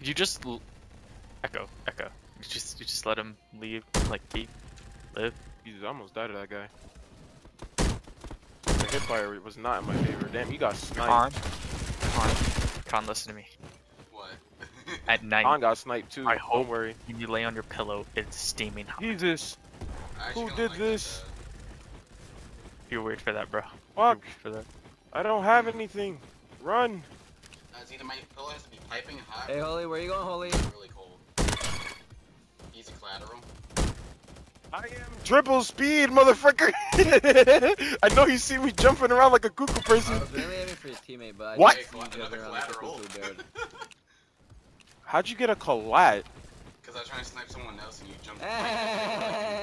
Did you just l- echo, echo? You just you just let him leave, like be, live. Jesus, I almost died to that guy. The hit fire was not in my favor. Damn, you got Khan, sniped. Khan, Khan, Khan, listen to me. What? At night, Khan got sniped too. I Don't hope- worry. when you lay on your pillow, it's steaming hot. Jesus, Who did like this? You're weird for that, bro. Fuck! for that. I don't have anything. Run! It's either my pillow has to be piping hot Hey, Holy, where you going, Holy? really cold. Easy collateral. I am triple speed, motherfucker! I know you see me jumping around like a cuckoo I person. was really aiming for his teammate, but I What? didn't see Hey, you colla- jumping another around like a collateral. cuckoo bird. How'd you get a collat? Because I was trying to snipe someone else and you jumped